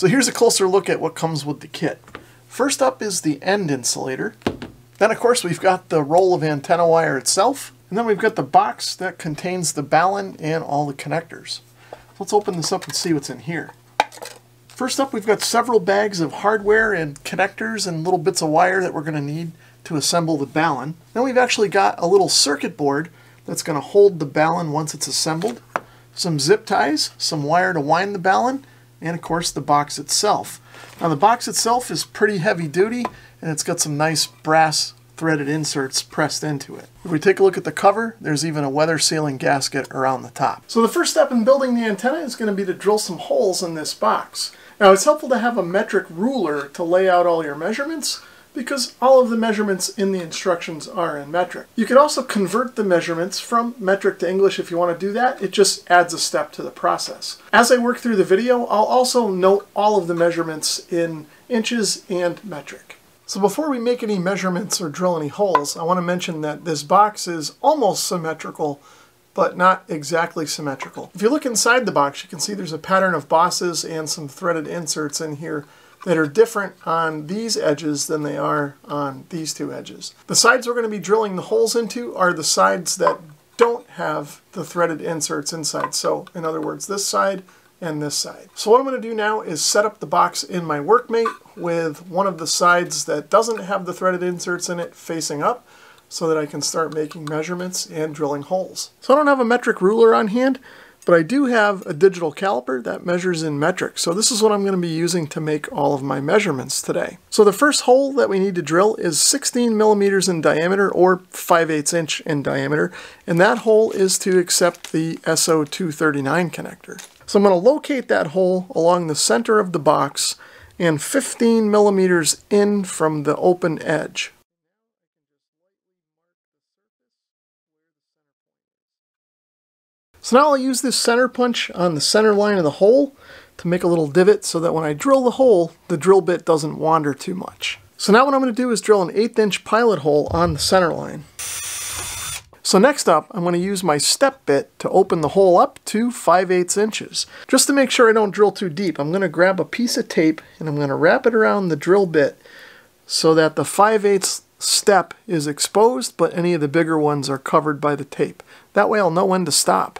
So here's a closer look at what comes with the kit. First up is the end insulator. Then of course we've got the roll of antenna wire itself. And then we've got the box that contains the balun and all the connectors. Let's open this up and see what's in here. First up we've got several bags of hardware and connectors and little bits of wire that we're going to need to assemble the balun. Then we've actually got a little circuit board that's going to hold the balun once it's assembled. Some zip ties, some wire to wind the balun, and of course the box itself. Now the box itself is pretty heavy duty and it's got some nice brass threaded inserts pressed into it. If we take a look at the cover, there's even a weather sealing gasket around the top. So the first step in building the antenna is going to be to drill some holes in this box. Now it's helpful to have a metric ruler to lay out all your measurements because all of the measurements in the instructions are in metric. You can also convert the measurements from metric to English if you want to do that. It just adds a step to the process. As I work through the video, I'll also note all of the measurements in inches and metric. So before we make any measurements or drill any holes, I want to mention that this box is almost symmetrical, but not exactly symmetrical. If you look inside the box, you can see there's a pattern of bosses and some threaded inserts in here that are different on these edges than they are on these two edges. The sides we're going to be drilling the holes into are the sides that don't have the threaded inserts inside. So in other words, this side and this side. So what I'm going to do now is set up the box in my workmate with one of the sides that doesn't have the threaded inserts in it facing up so that I can start making measurements and drilling holes. So I don't have a metric ruler on hand, but I do have a digital caliper that measures in metric. So this is what I'm going to be using to make all of my measurements today. So the first hole that we need to drill is 16 millimeters in diameter or 5 8 inch in diameter. And that hole is to accept the SO239 connector. So I'm going to locate that hole along the center of the box and 15 millimeters in from the open edge. So now I'll use this center punch on the center line of the hole to make a little divot so that when I drill the hole, the drill bit doesn't wander too much. So now what I'm going to do is drill an eighth inch pilot hole on the center line. So next up, I'm going to use my step bit to open the hole up to 5 8 inches. Just to make sure I don't drill too deep, I'm going to grab a piece of tape and I'm going to wrap it around the drill bit so that the 5 8 step is exposed, but any of the bigger ones are covered by the tape. That way I'll know when to stop.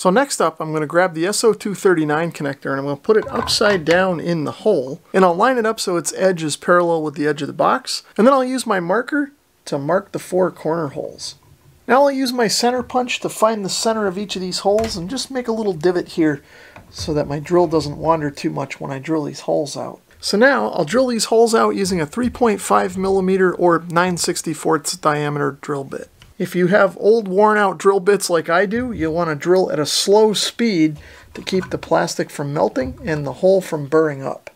So next up, I'm going to grab the SO239 connector and I'm going to put it upside down in the hole. And I'll line it up so its edge is parallel with the edge of the box. And then I'll use my marker to mark the four corner holes. Now I'll use my center punch to find the center of each of these holes and just make a little divot here so that my drill doesn't wander too much when I drill these holes out. So now I'll drill these holes out using a 3.5 millimeter or 9 64 diameter drill bit. If you have old worn out drill bits like I do, you'll want to drill at a slow speed to keep the plastic from melting and the hole from burring up.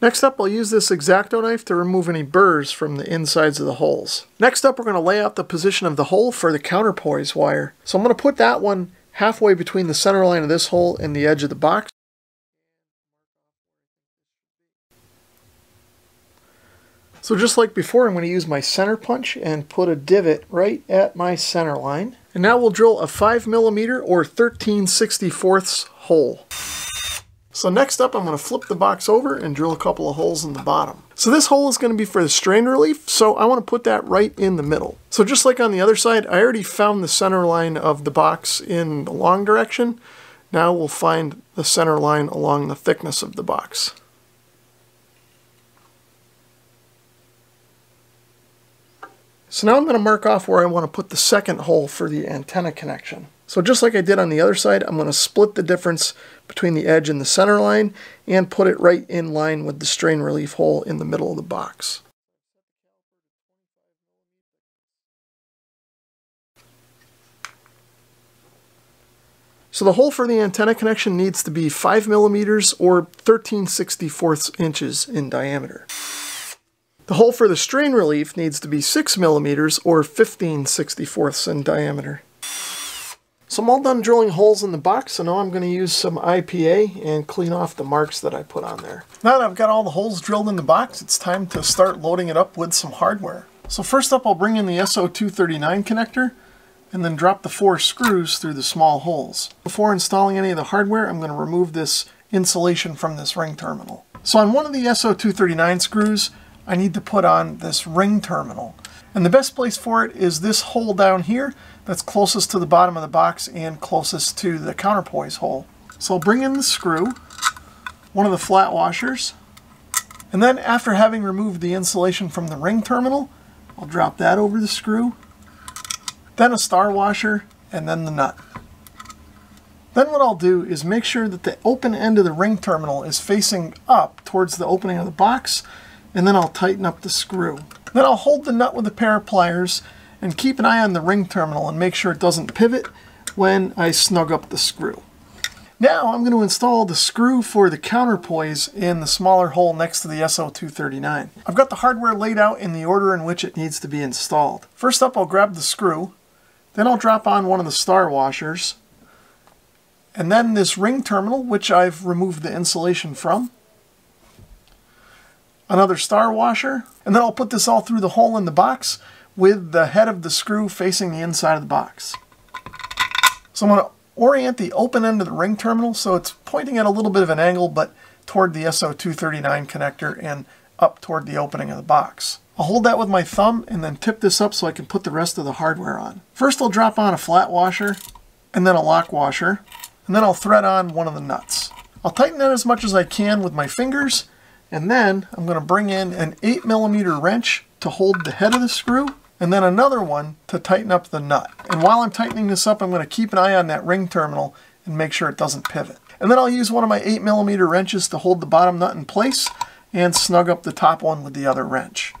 Next up, I'll use this X-Acto knife to remove any burrs from the insides of the holes. Next up, we're going to lay out the position of the hole for the counterpoise wire. So I'm going to put that one halfway between the center line of this hole and the edge of the box. So just like before, I'm going to use my center punch and put a divot right at my center line. And now we'll drill a 5 millimeter or 13 64ths hole. So next up, I'm going to flip the box over and drill a couple of holes in the bottom. So this hole is going to be for the strain relief, so I want to put that right in the middle. So just like on the other side, I already found the center line of the box in the long direction. Now we'll find the center line along the thickness of the box. So now I'm going to mark off where I want to put the second hole for the antenna connection. So just like I did on the other side, I'm going to split the difference between the edge and the center line and put it right in line with the strain relief hole in the middle of the box. So the hole for the antenna connection needs to be 5 millimeters or 13 64ths inches in diameter. The hole for the strain relief needs to be 6 millimeters or 15 64ths in diameter. So I'm all done drilling holes in the box, so now I'm going to use some IPA and clean off the marks that I put on there. Now that I've got all the holes drilled in the box, it's time to start loading it up with some hardware. So first up I'll bring in the SO239 connector, and then drop the four screws through the small holes. Before installing any of the hardware, I'm going to remove this insulation from this ring terminal. So on one of the SO239 screws, I need to put on this ring terminal. And the best place for it is this hole down here that's closest to the bottom of the box and closest to the counterpoise hole. So I'll bring in the screw, one of the flat washers, and then after having removed the insulation from the ring terminal, I'll drop that over the screw, then a star washer, and then the nut. Then what I'll do is make sure that the open end of the ring terminal is facing up towards the opening of the box, and then I'll tighten up the screw. Then I'll hold the nut with a pair of pliers and keep an eye on the ring terminal and make sure it doesn't pivot when I snug up the screw. Now I'm going to install the screw for the counterpoise in the smaller hole next to the SO239. I've got the hardware laid out in the order in which it needs to be installed. First up I'll grab the screw, then I'll drop on one of the star washers, and then this ring terminal, which I've removed the insulation from, another star washer, and then I'll put this all through the hole in the box with the head of the screw facing the inside of the box. So I'm going to orient the open end of the ring terminal so it's pointing at a little bit of an angle but toward the SO239 connector and up toward the opening of the box. I'll hold that with my thumb and then tip this up so I can put the rest of the hardware on. First I'll drop on a flat washer and then a lock washer and then I'll thread on one of the nuts. I'll tighten that as much as I can with my fingers and then I'm going to bring in an 8 millimeter wrench to hold the head of the screw and then another one to tighten up the nut. And while I'm tightening this up, I'm going to keep an eye on that ring terminal and make sure it doesn't pivot. And then I'll use one of my 8 millimeter wrenches to hold the bottom nut in place and snug up the top one with the other wrench.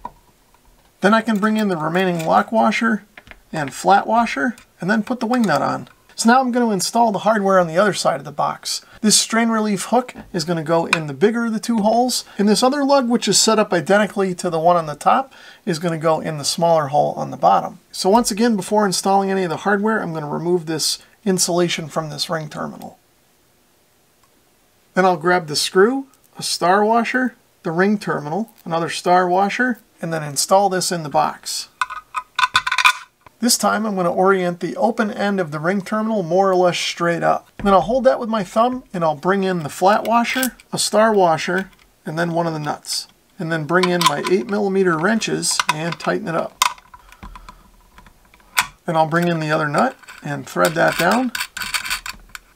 Then I can bring in the remaining lock washer and flat washer and then put the wing nut on. So now I'm going to install the hardware on the other side of the box. This strain relief hook is going to go in the bigger of the two holes, and this other lug, which is set up identically to the one on the top, is going to go in the smaller hole on the bottom. So once again, before installing any of the hardware, I'm going to remove this insulation from this ring terminal. Then I'll grab the screw, a star washer, the ring terminal, another star washer, and then install this in the box. This time I'm going to orient the open end of the ring terminal more or less straight up. Then I'll hold that with my thumb and I'll bring in the flat washer, a star washer, and then one of the nuts. And then bring in my 8 millimeter wrenches and tighten it up. Then I'll bring in the other nut and thread that down.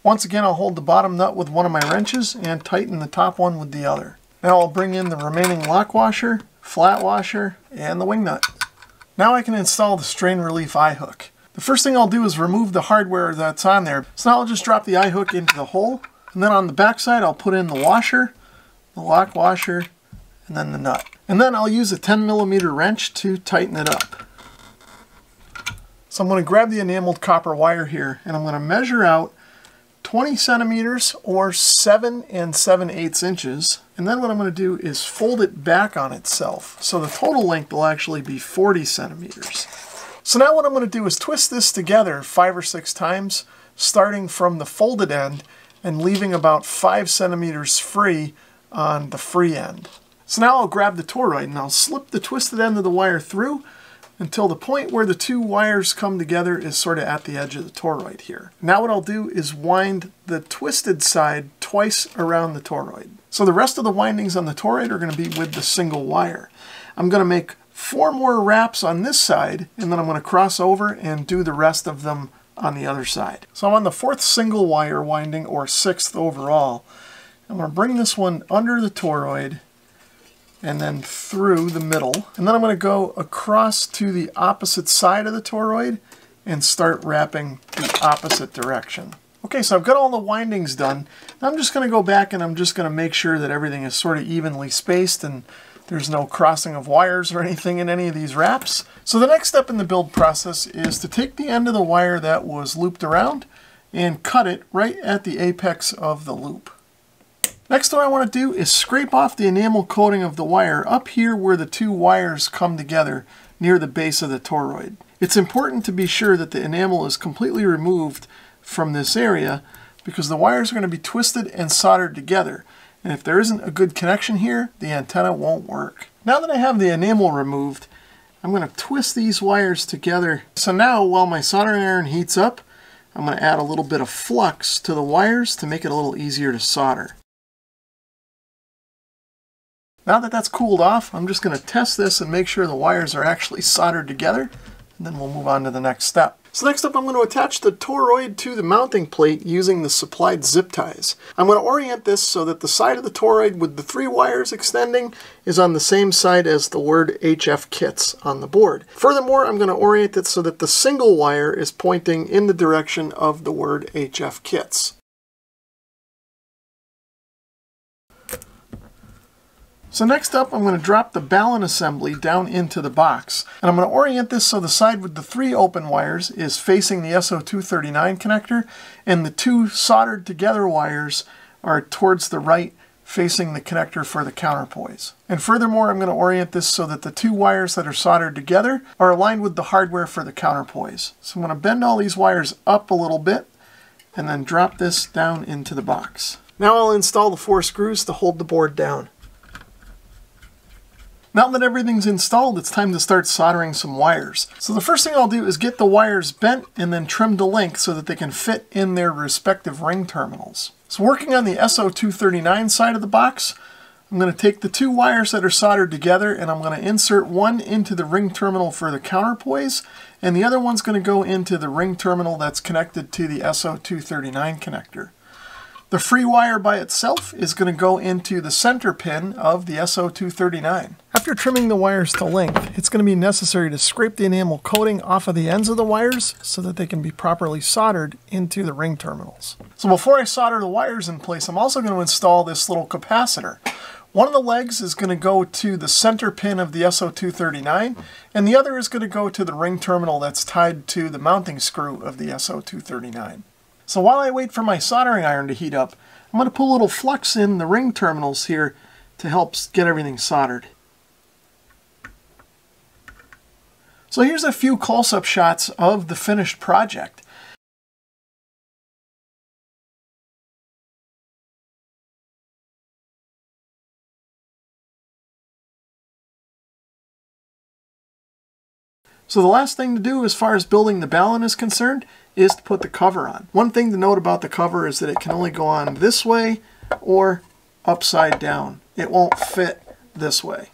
Once again I'll hold the bottom nut with one of my wrenches and tighten the top one with the other. Now I'll bring in the remaining lock washer, flat washer, and the wing nut. Now I can install the strain relief eye hook. The first thing I'll do is remove the hardware that's on there. So now I'll just drop the eye hook into the hole, and then on the back side I'll put in the washer, the lock washer, and then the nut. And then I'll use a 10 millimeter wrench to tighten it up. So I'm going to grab the enameled copper wire here, and I'm going to measure out 20 centimeters or 7 and 7 eighths inches. And then what I'm going to do is fold it back on itself. So the total length will actually be 40 centimeters. So now what I'm going to do is twist this together five or six times, starting from the folded end and leaving about 5 centimeters free on the free end. So now I'll grab the toroid and I'll slip the twisted end of the wire through until the point where the two wires come together is sort of at the edge of the toroid here. Now what I'll do is wind the twisted side twice around the toroid. So the rest of the windings on the toroid are going to be with the single wire. I'm going to make four more wraps on this side and then I'm going to cross over and do the rest of them on the other side. So I'm on the fourth single wire winding or sixth overall. I'm going to bring this one under the toroid and then through the middle. And then I'm going to go across to the opposite side of the toroid and start wrapping the opposite direction. Okay, so I've got all the windings done. I'm just going to go back and I'm just going to make sure that everything is sort of evenly spaced and there's no crossing of wires or anything in any of these wraps. So the next step in the build process is to take the end of the wire that was looped around and cut it right at the apex of the loop. Next what I want to do is scrape off the enamel coating of the wire up here where the two wires come together near the base of the toroid. It's important to be sure that the enamel is completely removed from this area because the wires are going to be twisted and soldered together. And if there isn't a good connection here, the antenna won't work. Now that I have the enamel removed, I'm going to twist these wires together. So now while my soldering iron heats up, I'm going to add a little bit of flux to the wires to make it a little easier to solder. Now that that's cooled off, I'm just going to test this and make sure the wires are actually soldered together, and then we'll move on to the next step. So next up I'm going to attach the toroid to the mounting plate using the supplied zip ties. I'm going to orient this so that the side of the toroid with the three wires extending is on the same side as the word HF kits on the board. Furthermore, I'm going to orient it so that the single wire is pointing in the direction of the word HF kits. So next up, I'm going to drop the balun assembly down into the box. And I'm going to orient this so the side with the three open wires is facing the SO239 connector, and the two soldered together wires are towards the right facing the connector for the counterpoise. And furthermore, I'm going to orient this so that the two wires that are soldered together are aligned with the hardware for the counterpoise. So I'm going to bend all these wires up a little bit and then drop this down into the box. Now I'll install the four screws to hold the board down. Now that everything's installed, it's time to start soldering some wires. So the first thing I'll do is get the wires bent and then trimmed to length so that they can fit in their respective ring terminals. So working on the SO239 side of the box, I'm going to take the two wires that are soldered together and I'm going to insert one into the ring terminal for the counterpoise and the other one's going to go into the ring terminal that's connected to the SO239 connector. The free wire by itself is going to go into the center pin of the SO239. After trimming the wires to length, it's going to be necessary to scrape the enamel coating off of the ends of the wires so that they can be properly soldered into the ring terminals. So before I solder the wires in place, I'm also going to install this little capacitor. One of the legs is going to go to the center pin of the SO239, and the other is going to go to the ring terminal that's tied to the mounting screw of the SO239. So while I wait for my soldering iron to heat up, I'm going to put a little flux in the ring terminals here to help get everything soldered. So here's a few close-up shots of the finished project. So the last thing to do as far as building the balun is concerned is to put the cover on. One thing to note about the cover is that it can only go on this way or upside down. It won't fit this way.